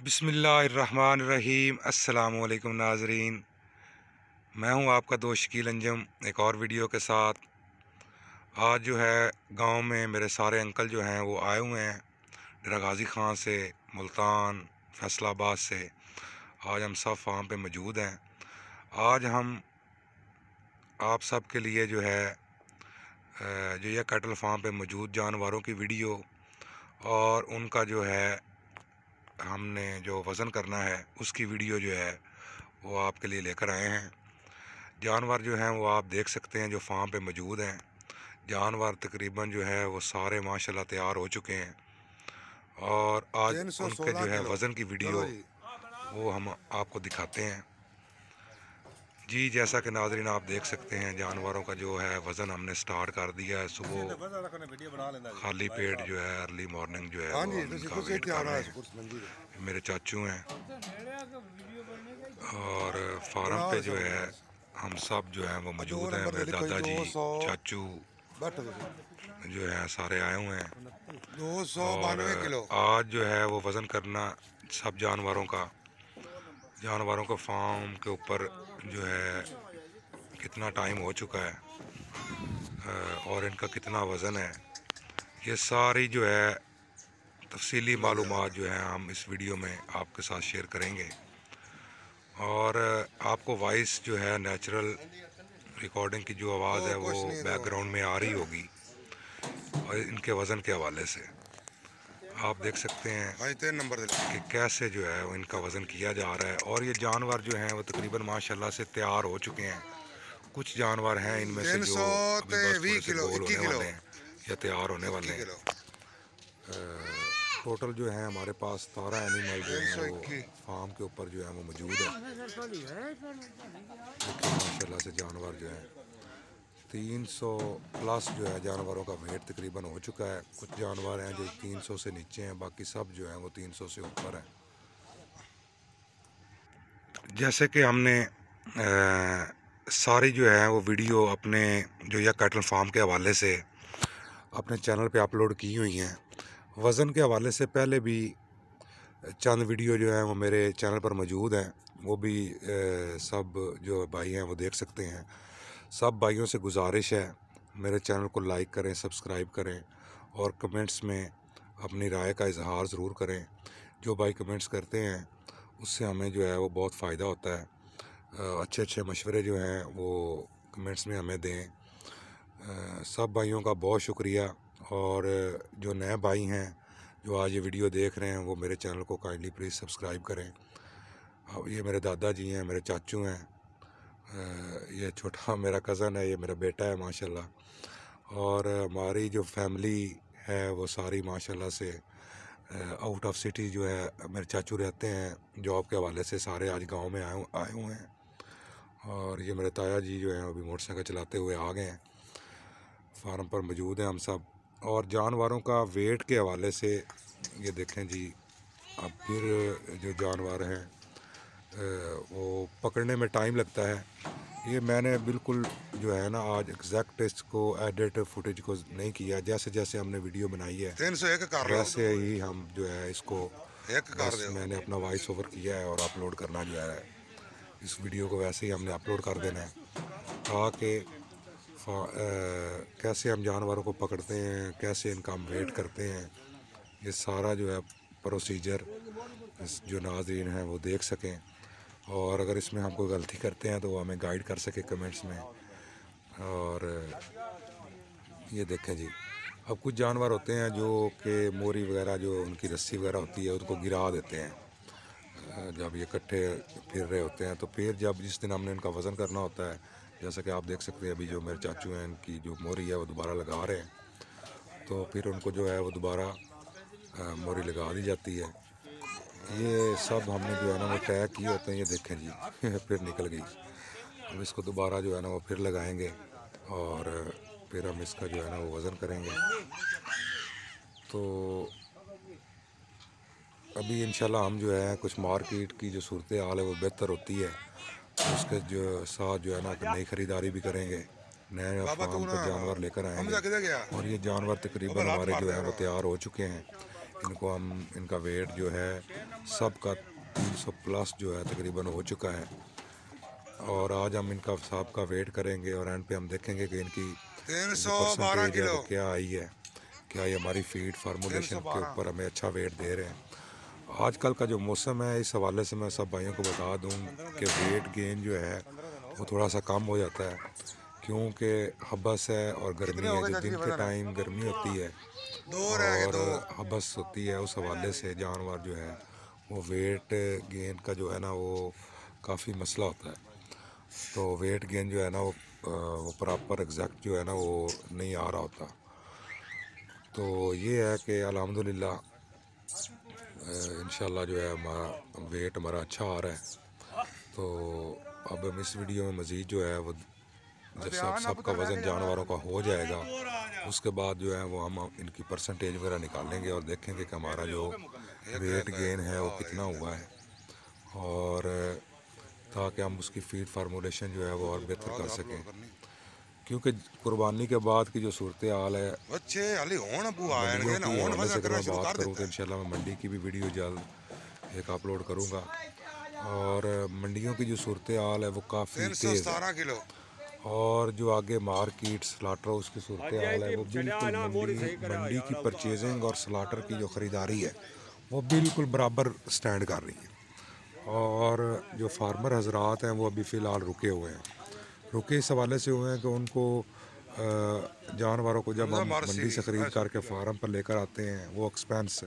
बिसमीम अल्लाम नाजरीन। मैं हूँ आपका दोस्त शकील अंजम, एक और वीडियो के साथ। आज जो है, गाँव में मेरे सारे अंकल जो हैं, वो आए हुए हैं डेरा गाज़ी ख़ान से, मुल्तान, फैसलाबाद से। आज हम सब फार्म पे मौजूद हैं। आज हम आप सब के लिए जो है जो ये कैटल फार्म पे मौजूद जानवरों की वीडियो और उनका जो है हमने जो वज़न करना है उसकी वीडियो जो है वो आपके लिए लेकर आए हैं। जानवर जो हैं वो आप देख सकते हैं जो फार्म पे मौजूद हैं। जानवर तकरीबन जो है वो सारे माशाल्लाह तैयार हो चुके हैं। और आज उनके जो है वज़न की वीडियो वो हम आपको दिखाते हैं। जी जैसा कि नाजरीन आप देख सकते हैं जानवरों का जो है वज़न हमने स्टार्ट कर दिया है सुबह। खाली पेट जो है अर्ली मॉर्निंग जो है हाँ मेरे चाचू हैं। और फार्म पे जो है हम सब जो है वो मौजूद हैं मेरे दादाजी चाचू जो है सारे आए हुए हैं। और आज जो है वो वज़न करना सब जानवरों का जानवरों को फार्म के ऊपर जो है कितना टाइम हो चुका है और इनका कितना वज़न है ये सारी जो है तफसीली मालूम जो है हम इस वीडियो में आपके साथ शेयर करेंगे। और आपको वॉइस जो है नेचुरल रिकॉर्डिंग की जो आवाज़ है वो बैकग्राउंड में आ रही होगी और इनके वज़न के हवाले से। आप देख सकते हैं हाँ, नंबर कि कैसे जो है वो इनका वज़न किया जा रहा है। और ये जानवर जो हैं वो तकरीबन माशाल्लाह से तैयार हो चुके हैं। कुछ जानवर हैं इनमें से जो अभी बस किलो, होने वाले हैं या तैयार होने वाले हैं। टोटल जो है हमारे पास तारा एनिमल जो है वो फार्म के ऊपर जो है वो मौजूद है। माशाल्लाह से जानवर जो है तीन सौ प्लस जो है जानवरों का वेट तकरीबन हो चुका है। कुछ जानवर हैं जो तीन सौ से नीचे हैं बाकी सब जो हैं वो तीन सौ से ऊपर हैं। जैसे कि हमने आ, सारी जो है वो वीडियो अपने जो या कैटल फार्म के हवाले से अपने चैनल पे अपलोड की हुई हैं। वज़न के हवाले से पहले भी चंद वीडियो जो है वो मेरे चैनल पर मौजूद हैं। वो भी आ, सब जो भाई हैं वो देख सकते हैं। सब भाइयों से गुजारिश है, मेरे चैनल को लाइक करें, सब्सक्राइब करें और कमेंट्स में अपनी राय का इजहार ज़रूर करें। जो भाई कमेंट्स करते हैं, उससे हमें जो है वो बहुत फ़ायदा होता है। अच्छे अच्छे मशवरे जो हैं, वो कमेंट्स में हमें दें। सब भाइयों का बहुत शुक्रिया और जो नए भाई हैं, जो आज ये वीडियो देख रहे हैं, वो मेरे चैनल को काइंडली प्लीज़ सब्सक्राइब करें। ये मेरे दादाजी हैं, मेरे चाचू हैं ये छोटा मेरा कज़न है, ये मेरा बेटा है, माशाल्लाह। और हमारी जो फैमिली है, वो सारी माशाल्लाह से आउट ऑफ़ सिटी जो है, मेरे चाचू रहते हैं जॉब के हवाले से सारे आज गाँव में आए आए हुए हैं। और ये मेरे ताया जी जो हैं, अभी मोटरसाइकिल चलाते हुए आ गए हैं। फार्म पर मौजूद हैं हम सब। और जानवरों का वेट के हवाले से, ये देखें जी, अब फिर जो जानवर हैं वो पकड़ने में टाइम लगता है। ये मैंने बिल्कुल जो है ना आज एग्जैक्ट इसको एडिट फुटेज को नहीं किया। जैसे जैसे हमने वीडियो बनाई है तीन सौ एक कर वैसे ही हम जो है इसको एक कार मैंने अपना वॉइस ओवर किया है और अपलोड करना जो है। इस वीडियो को वैसे ही हमने अपलोड कर देना है। ताकि कैसे हम जानवरों को पकड़ते हैं कैसे इनका हम वेट करते हैं ये सारा जो है प्रोसीजर जो नाजरीन हैं वो देख सकें। और अगर इसमें हम कोई गलती करते हैं तो वो हमें गाइड कर सके कमेंट्स में। और, ये देखें जी। अब कुछ जानवर होते हैं जो कि मोरी वगैरह जो उनकी रस्सी वगैरह होती है उसको गिरा देते हैं। जब ये इकट्ठे फिर रहे होते हैं तो फिर जब जिस दिन हमने इनका वज़न करना होता है, जैसा कि आप देख सकते हैं अभी जो मेरे चाचू हैं, इनकी जो मोरी है वो दोबारा लगा रहे हैं। तो फिर उनको जो है वो दोबारा मोरी लगा दी जाती है। ये सब हमने जो है ना वो टैग किए होते हैं ये देखें जी। फिर निकल गई। अब इसको दोबारा जो है ना वो फिर लगाएँगे और फिर हम इसका जो है ना वो वज़न करेंगे। तो अभी इंशाल्लाह हम जो है कुछ मार्केट की जो सूरत हाल है वो बेहतर होती है। उसके जो साथ जो है ना नई ख़रीदारी भी करेंगे। नए फार्म पर जानवर लेकर आएँगे। और ये जानवर तकरीबन हमारे जो है वो तैयार हो चुके हैं। इनको हम इनका वेट जो है सब का तीन सौ प्लस जो है तकरीबन हो चुका है। और आज हम इनका साहब का वेट करेंगे और एंड पे हम देखेंगे कि इनकी तीन सौ बारह किलो। क्या आई है क्या ये हमारी फ़ीड फार्मूलेशन के ऊपर हमें अच्छा वेट दे रहे हैं। आजकल का जो मौसम है इस हवाले से मैं सब भाइयों को बता दूँ कि वेट गेन जो है वो थोड़ा सा कम हो जाता है क्योंकि हबस है और गर्मी है जो दिन के टाइम गर्मी होती है दो रह गए दो। और हबस होती है उस हवाले से जानवर जो है वो वेट गेन का जो है ना वो काफ़ी मसला होता है। तो वेट गेन जो है ना वो वो प्रॉपर एग्जैक्ट जो है ना वो नहीं आ रहा होता। तो ये है कि अल्हम्दुलिल्लाह इंशाल्लाह जो है हमारा वेट हमारा अच्छा आ रहा है। तो अब हम इस वीडियो में मज़ीद जो है वो जब सब सबका वज़न जानवरों का हो जाएगा उसके बाद जो है वो हम इनकी परसेंटेज वगैरह निकालेंगे और देखेंगे कि हमारा जो वेट गेन है। वो कितना हुआ है। और ताकि हम उसकी फ़ीड फार्मूलेशन जो है वो और बेहतर कर सकें। क्योंकि कुर्बानी के बाद की जो सूरत हाल है बात करूँ तो इन मैं मंडी की भी वीडियो जल्द एक अपलोड करूँगा। और मंडियों की जो सूरत हाल है वो काफ़ी तेज़ है। और जो आगे मार्केट स्लाटर हाउस की सूरत हाल है वो बिल्कुल मंडी मंडी की परचेजिंग और स्लाटर की जो ख़रीदारी है वो बिल्कुल बराबर स्टैंड कर रही है। और जो फार्मर हजरात हैं वो अभी फ़िलहाल रुके हुए हैं। रुके इस हवाले से हुए हैं कि उनको जानवरों को जब हम मंडी से ख़रीद करके फार्म पर लेकर आते हैं वो एक्सपेंस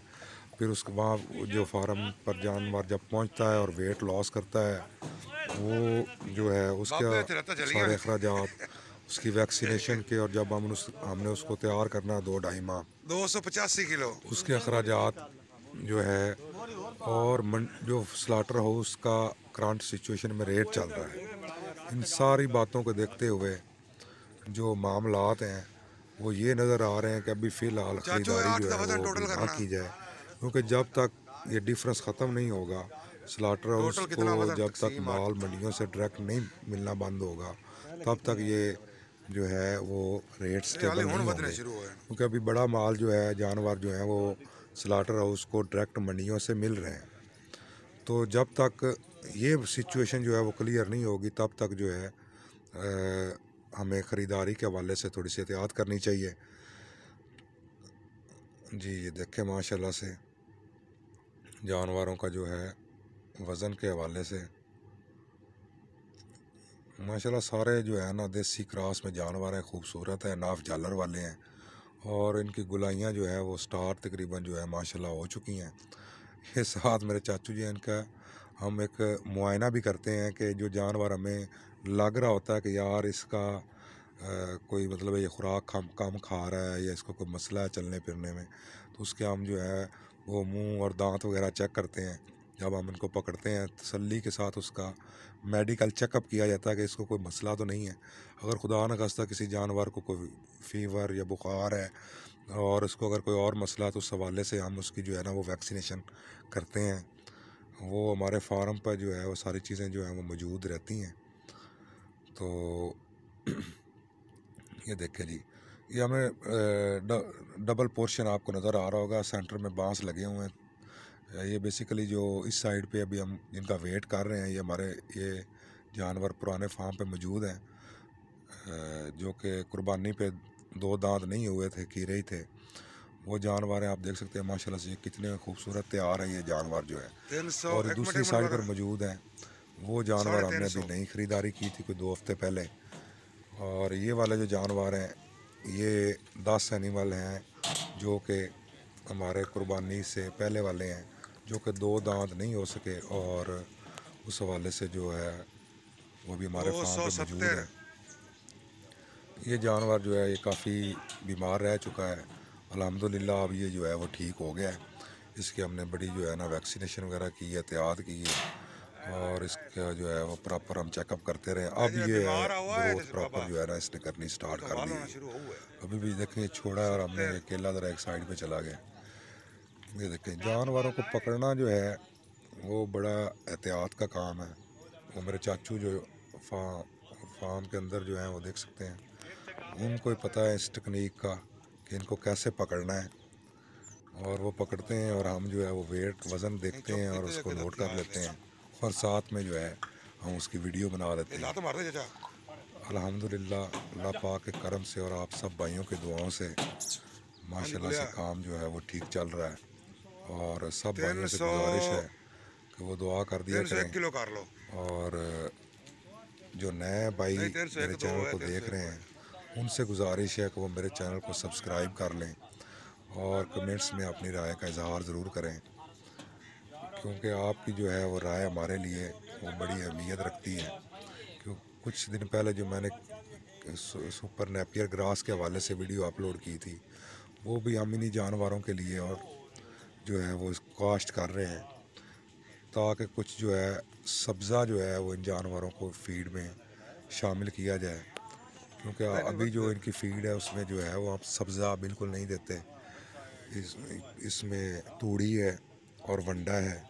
फिर उसके वहाँ जो फार्म पर जानवर जब पहुँचता है और वेट लॉस करता है वो जो है उसका तो सारे। अखराज उसकी वैक्सीनेशन के और जब हम उस हमने उसको तैयार करना दो ढाई माह। दो सौ पचासी किलो। उसके अखराज जो है और मन, जो स्लाटर हाउस का करंट सिचुएशन में रेट चल रहा है। इन सारी बातों को देखते हुए जो मामलात हैं वो ये नज़र आ रहे हैं कि अभी फ़िलहाल ख़रीदारी जो है वो ना की जाए क्योंकि जब तक ये डिफरेंस ख़त्म नहीं होगा स्लाटर हाउस को जब तक माल मंडियों से डायरेक्ट नहीं मिलना बंद होगा तब तक ये जो है वो रेट स्टेबल नहीं होंगे। क्योंकि अभी बड़ा माल जो है जानवर जो है वो स्लाटर हाउस को डायरेक्ट मंडियों से मिल रहे हैं। तो जब तक ये सिचुएशन जो है वो क्लियर नहीं होगी तब तक जो है अ, हमें ख़रीदारी के हवाले से थोड़ी सी एहतियात करनी चाहिए। जी ये देखें माशाल्लाह से। जानवरों का जो है वज़न के हवाले से। माशाल्लाह सारे जो है ना देसी क्रॉस में जानवर हैं खूबसूरत हैं नाफ जालर वाले हैं। और इनकी गुलाइयाँ जो है वो स्टार तकरीबन जो है माशाल्लाह हो चुकी हैं। ये साथ मेरे चाचू जी इनका हम एक मुआयना भी करते हैं कि जो जानवर हमें लग रहा होता है कि यार इसका अ, कोई मतलब ये खुराक कम कम खा रहा है या इसको कोई मसला है चलने फिरने में तो उसके हम जो है वो मुँह और दांत वगैरह चेक करते हैं। जब हम इनको पकड़ते हैं, तसल्ली के साथ उसका मेडिकल चेकअप किया जाता है कि इसको कोई मसला तो नहीं है। अगर खुदा न खास्ता किसी जानवर को कोई फीवर या बुखार है और उसको अगर कोई और मसला तो उस हवाले से हम उसकी जो है ना वो वैक्सीनेशन करते हैं। वो हमारे फार्म पर जो है, वो सारी चीज़ें जो हैं, वो मौजूद रहती हैं। तो ये देखें जी, ये हमें डबल पोर्शन आपको नज़र आ रहा होगा। सेंटर में बाँस लगे हुए हैं। ये बेसिकली जो इस साइड पे अभी हम जिनका वेट कर रहे हैं ये हमारे ये जानवर पुराने फार्म पे मौजूद हैं। जो कि कुर्बानी पे दो दांत नहीं हुए थे कीरे ही थे। वो जानवर हैं आप देख सकते हैं माशाल्लाह से ये कितने खूबसूरत तैयार हैं ये जानवर जो है। और दूसरी साइड पर मौजूद हैं। वो जानवर हमने अभी। नई ख़रीदारी की थी कोई दो हफ़्ते पहले। और ये वाले जो जानवर हैं ये दस एनिमल हैं जो कि हमारे कुर्बानी से पहले वाले हैं। जो कि दो दांत नहीं हो सके और उस हवाले से जो है वो भी हमारे फार्म पे मौजूद है। ये जानवर जो है ये काफ़ी बीमार रह चुका है। अल्हम्दुलिल्लाह अब ये जो है वो ठीक हो गया है। इसकी हमने बड़ी जो है ना वैक्सीनेशन वगैरह की है एहतियात की है और इसका जो है वो प्रॉपर हम चेकअप करते रहे। अब ये ग्रोथ प्रॉपर जो है ना इसने करनी स्टार्ट कर दी अभी भी देखें छोड़ा है और हमने केला ज़रा एक साइड पे चला गया। ये देखें जानवरों को पकड़ना जो है वो बड़ा एहतियात का काम है। वो मेरे चाचू जो फा फार्म के अंदर जो है वो देख सकते हैं। उनको ही पता है इस टेक्निक का कि इनको कैसे पकड़ना है। और वो पकड़ते हैं और हम जो है वो वेट वज़न देखते हैं और उसको नोट कर लेते हैं। और साथ में जो है हम उसकी वीडियो बना लेते हैं। अल्हम्दुलिल्लाह अल्लाह पाक के करम से और आप सब भाइयों की दुआओं से माशाल्लाह से काम जो है वो ठीक चल रहा है। और सब भाइयों से गुजारिश है कि वो दुआ कर दिया करें। किलो कर लो। और जो नए भाई मेरे तो चैनल को देख रहे हैं उनसे गुजारिश है कि वो मेरे चैनल को सब्सक्राइब कर लें और कमेंट्स में अपनी राय का इजहार ज़रूर करें। क्योंकि आपकी जो है वो राय हमारे लिए वो बड़ी अहमियत रखती है। क्यों कुछ दिन पहले जो मैंने सुपर नेपियर ग्रास के हवाले से वीडियो अपलोड की थी वो भी हम इन्हीं जानवरों के लिए और जो है वो काश्त कर रहे हैं ताकि कुछ जो है सब्ज़ा जो है वो इन जानवरों को फ़ीड में शामिल किया जाए। क्योंकि अभी जो इनकी फ़ीड है उसमें जो है वो आप सब्ज़ा बिल्कुल नहीं देते। इस इसमें तूड़ी है और वंडा है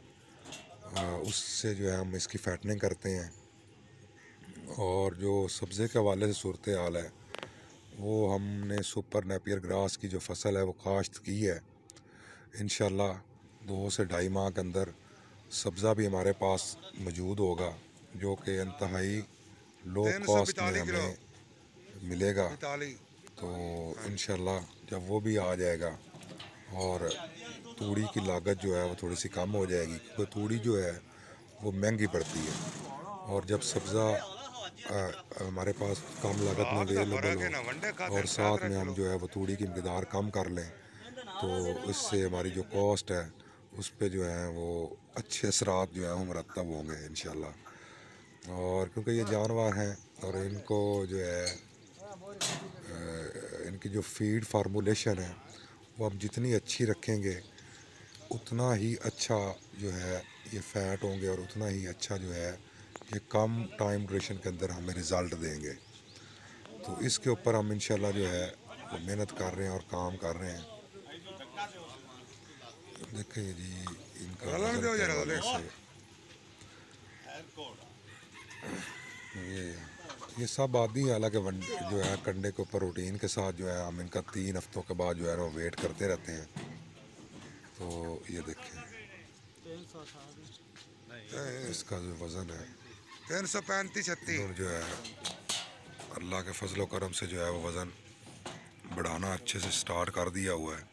आ, उससे जो है हम इसकी फैटनिंग करते हैं। और जो सब्ज़े के हवाले से सूरत हाल है वो हमने सुपर नेपियर ग्रास की जो फ़सल है वो काश्त की है। इन दो से ढाई माह के अंदर सब्ज़ा भी हमारे पास मौजूद होगा जो कि इंतहाई लो कॉस्ट में हमें मिलेगा। तो इन जब वो भी आ जाएगा और तूड़ी की लागत जो है वो थोड़ी सी कम हो जाएगी क्योंकि तूड़ी जो है वो महँगी पड़ती है और जब सब्ज़ा हमारे पास कम लागत में अवेलेबल हो और साथ में हम जो है वो तूड़ी की मकदार कम कर लें तो इससे हमारी जो कॉस्ट है, उस पर जो है वो अच्छे असरात जो है वो मरतब होंगे इन और क्योंकि ये जानवर हैं और इनको जो है इनकी जो फ़ीड फार्मूलेशन है, वो हम जितनी अच्छी रखेंगे, उतना ही अच्छा जो है ये फैट होंगे और उतना ही अच्छा जो है ये कम टाइम ड्यूरेशन के अंदर हमें रिज़ल्ट देंगे। तो इसके ऊपर हम इंशाल्लाह जो है मेहनत कर रहे हैं और काम कर रहे हैं। देखिए जी इनका ये ये सब आदि हैं हालाँकि जो है कंडे के ऊपर रूटीन के साथ जो है हम इनका तीन हफ्तों के बाद जो है वो वेट करते रहते हैं तो ये देखें इसका जो वज़न है तीन सौ पैंतीस छत्तीस जो है अल्लाह के फजल करम से जो है वो वज़न बढ़ाना अच्छे से स्टार्ट कर दिया हुआ है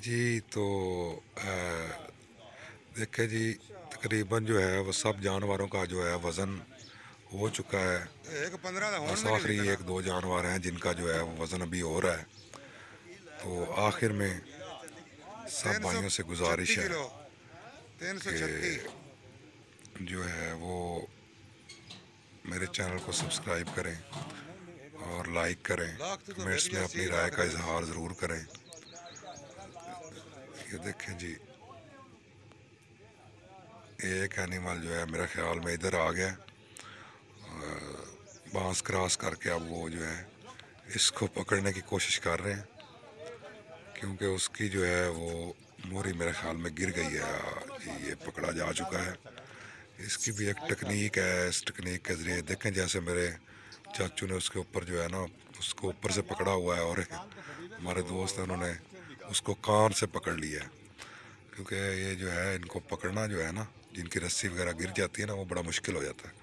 जी तो देखे जी तकरीबन जो है वो सब जानवरों का जो है वज़न हो चुका है। एक पंद्रह बस आखिरी एक दो जानवर हैं जिनका जो है वो वज़न अभी हो रहा है। तो आखिर में सब भाइयों से गुजारिश है छत्तीस। जो है वो मेरे चैनल को सब्सक्राइब करें और लाइक करें। लाख तो तो कमेंट्स में अपनी राय का इजहार ज़रूर करें। ये देखें जी एक एनिमल जो है मेरे ख्याल में इधर आ गया। बाँस क्रॉस करके अब वो जो है, इसको पकड़ने की कोशिश कर रहे हैं, क्योंकि उसकी जो है वो मोरी मेरे ख्याल में गिर गई है। ये पकड़ा जा चुका है। इसकी भी एक टेक्निक है, इस टेक्निक के ज़रिए देखें जैसे मेरे चाचू ने उसके ऊपर जो है ना, उसको ऊपर से पकड़ा हुआ है और हमारे दोस्त हैं, उन्होंने उसको कान से पकड़ लिया है। क्योंकि ये जो है इनको पकड़ना जो है ना जिनकी रस्सी वगैरह गिर जाती है ना वो बड़ा मुश्किल हो जाता है।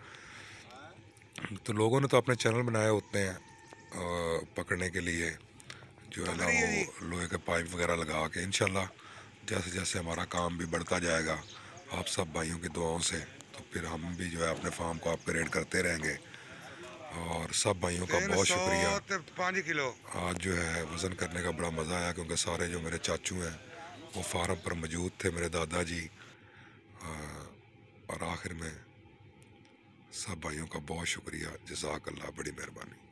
तो लोगों ने तो अपने चैनल बनाए होते हैं पकड़ने के लिए जो है ना वो लोहे के पाइप वगैरह लगा के इनशाला जैसे जैसे हमारा काम भी बढ़ता जाएगा आप सब भाइयों की दुआओं से तो फिर हम भी जो है अपने फार्म को अपग्रेड करते रहेंगे। और सब भाइयों का बहुत शुक्रिया। पाँच किलो। आज जो है वज़न करने का बड़ा मज़ा आया क्योंकि सारे जो मेरे चाचू हैं वो फार्म पर मौजूद थे मेरे दादाजी। और आखिर में सब भाइयों का बहुत शुक्रिया। जजाक अल्लाह बड़ी मेहरबानी।